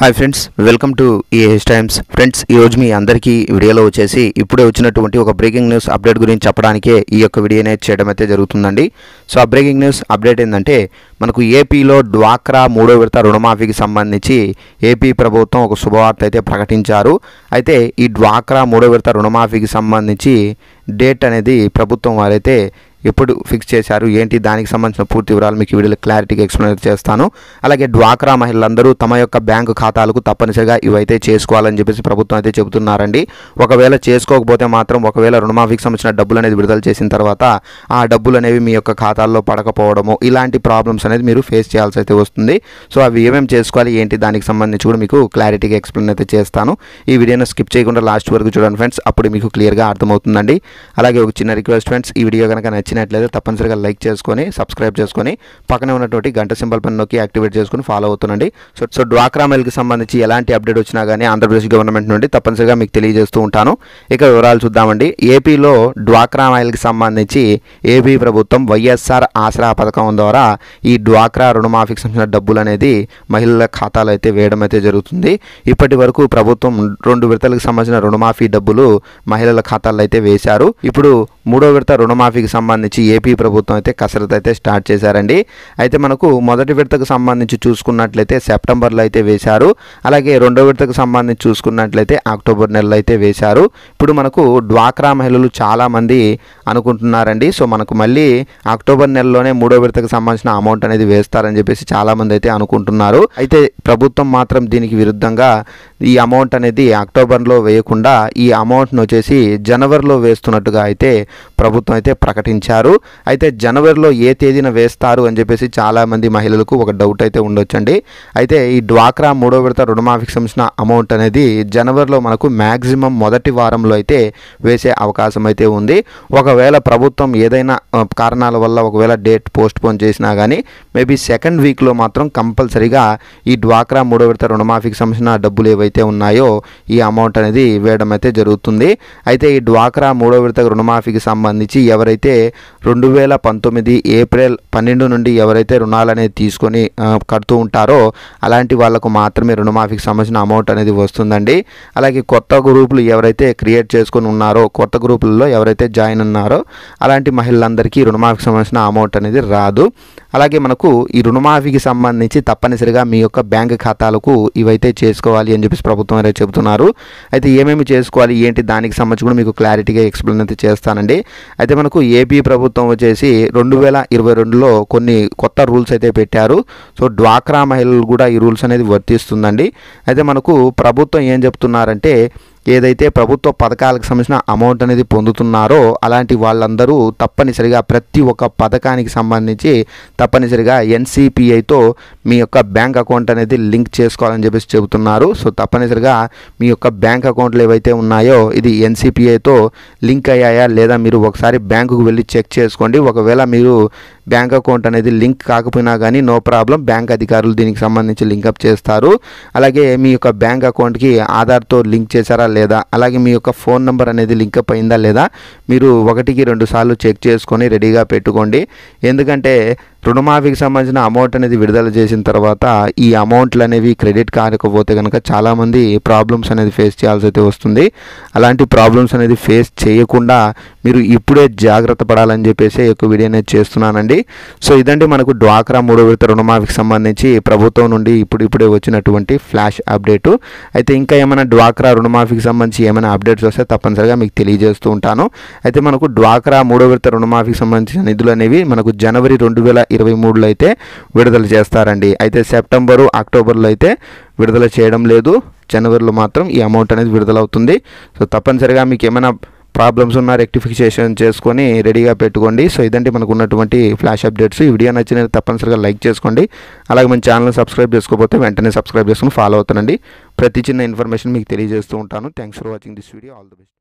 Hi friends welcome to EH Times friends ఈరోజు మీ అందరికీ ఈ వీడియోలో వచ్చేసి ఇప్పుడే వచ్చినటువంటి ఒక బ్రేకింగ్ న్యూస్ అప్డేట్ గురించి చెప్పడానికే ఈ యొక్క వీడియోనే అనేది చేయడం అయితే జరుగుతుందండి. సో ఆ బ్రేకింగ్ న్యూస్ అప్డేట్ ఏంటంటే మనకు ఏపీలో డ్వాక్రా మూడో విడత రుణమాఫీకి సంబంధించి ఏపీ ప్రభుత్వం ఒక శుభవార్త అయితే ప్రకటించారు. అయితే ఈ డ్వాక్రా మూడో విడత రుణమాఫీకి సంబంధించి డేట్ అనేది ప్రభుత్వం వారైతే ఎప్పుడు ఫిక్స్ చేశారు? ఏంటి? దానికి సంబంధించిన పూర్తి వివరాలు మీకు వీడియోలో క్లారిటీగా ఎక్స్ప్లెయిన్ చేస్తాను. అలాగే డ్వాక్రా మహిళలందరూ తమ యొక్క బ్యాంకు ఖాతాలకు తప్పనిసరిగా ఇవైతే చేసుకోవాలని చెప్పేసి ప్రభుత్వం అయితే చెబుతున్నారండి. ఒకవేళ చేసుకోకపోతే మాత్రం ఒకవేళ రుణమాఫీకి సంబంధించిన డబ్బులు అనేది విడుదల చేసిన తర్వాత ఆ డబ్బులు అనేవి మీ యొక్క ఖాతాల్లో పడకపోవడము ఇలాంటి ప్రాబ్లమ్స్ అనేది మీరు ఫేస్ చేయాల్సి అయితే వస్తుంది. సో అవి ఏమేమి చేసుకోవాలి? ఏంటి? దానికి సంబంధించి కూడా మీకు క్లారిటీగా ఎక్స్ప్లెయిన్ అయితే చేస్తాను. ఈ వీడియోను స్కిప్ చేయకుండా లాస్ట్ వరకు చూడండి ఫ్రెండ్స్ అప్పుడు మీకు క్లియర్గా అర్థమవుతుందండి. అలాగే ఒక చిన్న రిక్వెస్ట్ ఫ్రెండ్స్ ఈ వీడియో కనుక నచ్చినట్లయితే తప్పనిసరిగా లైక్ చేసుకొని సబ్స్క్రైబ్ చేసుకొని పక్కనే ఉన్నటువంటి గంట సింబల్ పని నొక్కి యాక్టివేట్ చేసుకొని ఫాలో అవుతుండండి. సో సో డ్వాక్రా మెల్కి సంబంధించి ఎలాంటి అప్డేట్ వచ్చినా కానీ ఆంధ్రప్రదేశ్ గవర్నమెంట్ నుండి తప్పనిసరిగా మీకు తెలియజేస్తూ ఉంటాను. ఇక వివరాలు చూద్దామండి. ఏపీలో డ్వాక్రా మైల్కి సంబంధించి ఏపీ ప్రభుత్వం వైఎస్ఆర్ ఆసరా పథకం ద్వారా ఈ డ్వాక్రా రుణమాఫీకి సంబంధించిన డబ్బులు అనేది మహిళల ఖాతాలో అయితే వేయడం అయితే జరుగుతుంది. ఇప్పటి వరకు ప్రభుత్వం రెండు విడతలకు సంబంధించిన రుణమాఫీ డబ్బులు మహిళల ఖాతాల్లో అయితే వేశారు. ఇప్పుడు మూడో విడత రుణమాఫీకి సంబంధించి ఏపీ ప్రభుత్వం అయితే కసరత్తు అయితే స్టార్ట్ చేశారండి. అయితే మనకు మొదటి విడతకు సంబంధించి చూసుకున్నట్లయితే సెప్టెంబర్లో అయితే వేశారు. అలాగే రెండో విడతకు సంబంధించి చూసుకున్నట్లయితే అక్టోబర్ నెలలో అయితే వేశారు. ఇప్పుడు మనకు డ్వాక్రా మహిళలు చాలామంది అనుకుంటున్నారండి. సో మనకు మళ్ళీ అక్టోబర్ నెలలోనే మూడో విడతకు సంబంధించిన అమౌంట్ అనేది వేస్తారని చెప్పేసి చాలామంది అయితే అనుకుంటున్నారు. అయితే ప్రభుత్వం మాత్రం దీనికి విరుద్ధంగా ఈ అమౌంట్ అనేది అక్టోబర్లో వేయకుండా ఈ అమౌంట్ను వచ్చేసి జనవరిలో వేస్తున్నట్టుగా అయితే ప్రభుత్వం అయితే ప్రకటించారు. అయితే జనవరిలో ఏ తేదీన వేస్తారు అని చెప్పేసి చాలామంది మహిళలకు ఒక డౌట్ అయితే ఉండొచ్చండి. అయితే ఈ డ్వాక్రా మూడో విడత రుణమాఫీకి సంబంధించిన అమౌంట్ అనేది జనవరిలో మనకు మ్యాక్సిమం మొదటి వారంలో అయితే వేసే అవకాశం అయితే ఉంది. ఒకవేళ ఒకవేళ ప్రభుత్వం ఏదైనా కారణాల వల్ల ఒకవేళ డేట్ పోస్ట్ పోన్ చేసినా కానీ మేబీ సెకండ్ వీక్లో మాత్రం కంపల్సరీగా ఈ డ్వాక్రా మూడో విడత రుణమాఫీకి సంబంధించిన డబ్బులు ఏవైతే ఉన్నాయో ఈ అమౌంట్ అనేది వేయడం అయితే జరుగుతుంది. అయితే ఈ డ్వాక్రా మూడో విడత రుణమాఫీకి సంబంధించి ఎవరైతే రెండు వేల పంతొమ్మిది ఏప్రిల్ పన్నెండు నుండి ఎవరైతే రుణాలు అనేది తీసుకొని కడుతూ ఉంటారో అలాంటి వాళ్ళకు మాత్రమే రుణమాఫీకి సంబంధించిన అమౌంట్ అనేది వస్తుందండి. అలాగే కొత్త గ్రూపులు ఎవరైతే క్రియేట్ చేసుకొని ఉన్నారో కొత్త గ్రూపులలో ఎవరైతే జాయిన్ ఉన్నారో అలాంటి మహిళలందరికీ రుణమాఫీకి సంబంధించిన అమౌంట్ అనేది రాదు. అలాగే మనకు ఈ రుణమాఫీకి సంబంధించి తప్పనిసరిగా మీ యొక్క బ్యాంక్ ఖాతాలకు ఇవైతే చేసుకోవాలి అని చెప్పేసి ప్రభుత్వం అయితే చెబుతున్నారు. అయితే ఏమేమి చేసుకోవాలి ఏంటి దానికి సంబంధించి కూడా మీకు క్లారిటీగా ఎక్స్ప్లెయిన్ అయితే చేస్తానండి. అయితే మనకు ఏపీ ప్రభుత్వం వచ్చేసి రెండు వేల ఇరవై రెండులో కొన్ని కొత్త రూల్స్ అయితే పెట్టారు. సో డ్వాక్రా మహిళలు కూడా ఈ రూల్స్ అనేది వర్తిస్తుందండి. అయితే మనకు ప్రభుత్వం ఏం చెప్తున్నారంటే ఏదైతే ప్రభుత్వ పథకాలకు సంబంధించిన అమౌంట్ అనేది పొందుతున్నారో అలాంటి వాళ్ళందరూ తప్పనిసరిగా ప్రతి ఒక్క పథకానికి సంబంధించి తప్పనిసరిగా ఎన్సిపిఐతో మీ యొక్క బ్యాంక్ అకౌంట్ అనేది లింక్ చేసుకోవాలని చెప్పేసి చెబుతున్నారు. సో తప్పనిసరిగా మీ యొక్క బ్యాంక్ అకౌంట్లు ఏవైతే ఉన్నాయో ఇది ఎన్సిపిఐతో లింక్ అయ్యాయా లేదా మీరు ఒకసారి బ్యాంకుకు వెళ్ళి చెక్ చేసుకోండి. ఒకవేళ మీరు బ్యాంక్ అకౌంట్ అనేది లింక్ కాకపోయినా కానీ నో ప్రాబ్లం బ్యాంక్ అధికారులు దీనికి సంబంధించి లింకప్ చేస్తారు. అలాగే మీ యొక్క బ్యాంక్ అకౌంట్కి ఆధార్తో లింక్ చేశారా లేదా? అలాగే మీ యొక్క ఫోన్ నెంబర్ అనేది లింక్ అప్ అయిందా లేదా? మీరు ఒకటికి రెండు సార్లు చెక్ చేసుకొని రెడీగా పెట్టుకోండి. ఎందుకంటే రుణమాఫీకి సంబంధించిన అమౌంట్ అనేది విడుదల చేసిన తర్వాత ఈ అమౌంట్లు అనేవి క్రెడిట్ కాకపోతే కనుక చాలామంది ప్రాబ్లమ్స్ అనేది ఫేస్ చేయాల్సి అయితే వస్తుంది. అలాంటి ప్రాబ్లమ్స్ అనేది ఫేస్ చేయకుండా మీరు ఇప్పుడే జాగ్రత్త పడాలని చెప్పేసి ఎక్కువ వీడియో అనేది చేస్తున్నానండి. సో ఇదండి మనకు డ్వాక్రా మూడో విడత రుణమాఫీకి సంబంధించి ప్రభుత్వం నుండి ఇప్పుడు ఇప్పుడే వచ్చినటువంటి ఫ్లాష్ అప్డేటు అయితే ఇంకా ఏమైనా డ్వాక్రా రుణమాఫీకి సంబంధించి ఏమైనా అప్డేట్స్ వస్తే తప్పనిసరిగా మీకు తెలియజేస్తూ ఉంటాను. అయితే మనకు డ్వాక్రా మూడో విడత రుణమాఫీకి సంబంధించిన నిధులు అనేవి మనకు జనవరి రెండు వేల ఇరవై మూడులో అయితే విడుదల చేస్తారండి. అయితే సెప్టెంబరు అక్టోబర్లో అయితే విడుదల చేయడం లేదు. జనవరిలో మాత్రం ఈ అమౌంట్ అనేది విడుదలవుతుంది. సో తప్పనిసరిగా మీకు ఏమైనా ప్రాబ్లమ్స్ ఉన్న రెక్టిఫికేషన్ చేసుకొని రెడీగా పెట్టుకోండి. సో ఇదంటే మనకు ఉన్నటువంటి ఫ్లాష్ అప్డేట్స్. ఈ వీడియో నచ్చిన తప్పనిసరిగా లైక్ చేసుకోండి. అలాగే మన ఛానల్ సబ్స్క్రైబ్ చేసుకోకపోతే వెంటనే సబ్స్క్రైబ్ చేసుకుని ఫాలో అవుతానండి ప్రతి చిన్న ఇన్ఫర్మేషన్ మీకు తెలియజేస్తూ ఉంటాను. Thanks for watching this video. All the best.